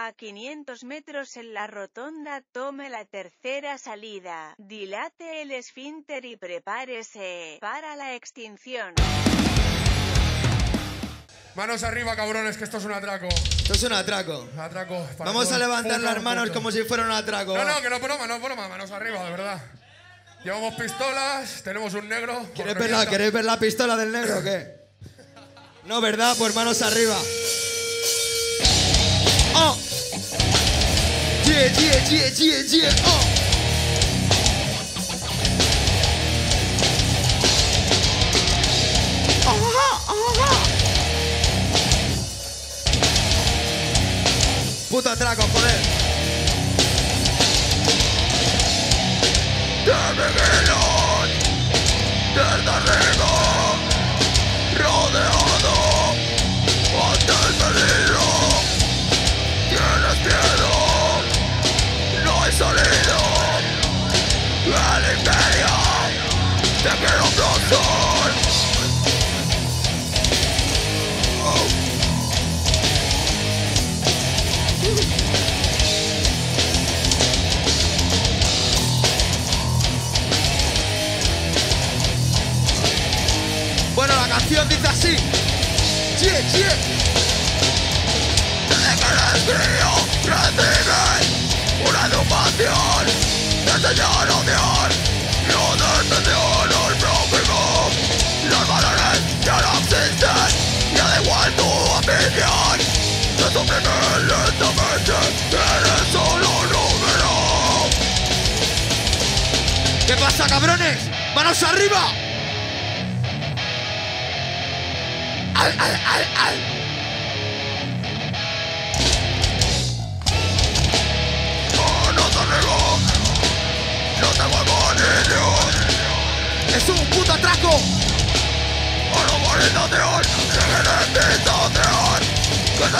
A 500 metros en la rotonda tome la tercera salida. Dilate el esfínter y prepárese para la extinción. Manos arriba, cabrones, que esto es un atraco. Esto es un atraco. Atraco. para Vamos a levantar las manos puto. como si fuera un atraco. No, va. no, que no es broma, no es broma. Manos arriba, de verdad. Llevamos pistolas, tenemos un negro. ¿Queréis ver, la. ¿Queréis ver la pistola del negro o qué? No, ¿verdad? Pues manos arriba. Yeah, yeah, yeah. Puto atraco, joder. Desde arriba, Bueno, la canción dice así. Yeah. Ya no existen da igual tu ambición. Te suprimen lentamente, eres solo número. ¿Qué pasa, cabrones? ¡Manos arriba! ¡Al, al, al, al! ¡Oh, no te arriba! ¡No te vuelvo niño! ¡Es un puto atraco!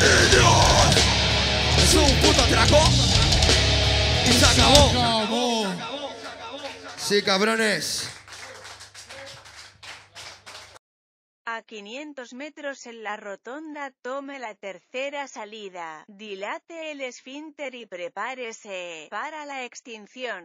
se mueva, niño! ¡Es un puto atraco! ¡Y se acabó! Sí, cabrones. A 500 metros en la rotonda tome la tercera salida. Dilate el esfínter y prepárese para la extinción.